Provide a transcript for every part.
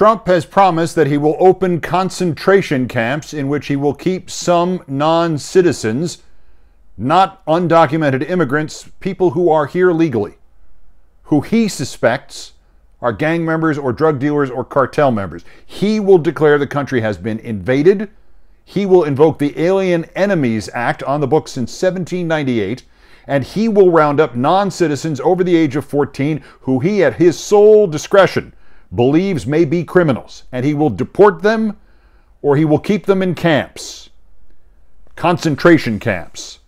Trump has promised that he will open concentration camps in which he will keep some non citizens, not undocumented immigrants, people who are here legally, who he suspects are gang members or drug dealers or cartel members. He will declare the country has been invaded. He will invoke the Alien Enemies Act on the books since 1798 and he will round up non citizens over the age of 14 who he, at his sole discretion, believes may be criminals, and he will deport them or he will keep them in camps, concentration camps.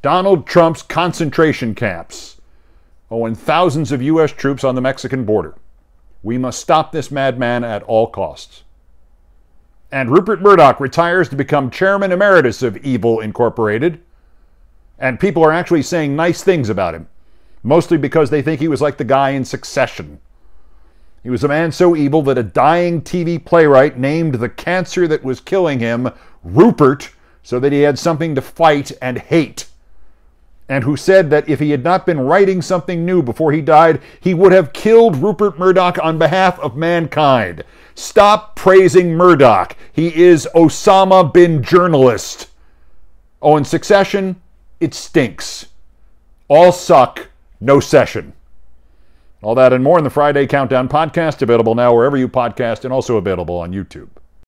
Donald Trump's concentration camps. Oh, and thousands of U.S. troops on the Mexican border. We must stop this madman at all costs. And Rupert Murdoch retires to become chairman emeritus of Evil Incorporated. And people are actually saying nice things about him, mostly because they think he was like the guy in Succession. He was a man so evil that a dying TV playwright named the cancer that was killing him Rupert so that he had something to fight and hate. And who said that if he had not been writing something new before he died, he would have killed Rupert Murdoch on behalf of mankind. Stop praising Murdoch. He is Osama bin journalist. Oh, in succession, it stinks. All suck, no session. All that and more in the Friday Countdown podcast, available now wherever you podcast and also available on YouTube.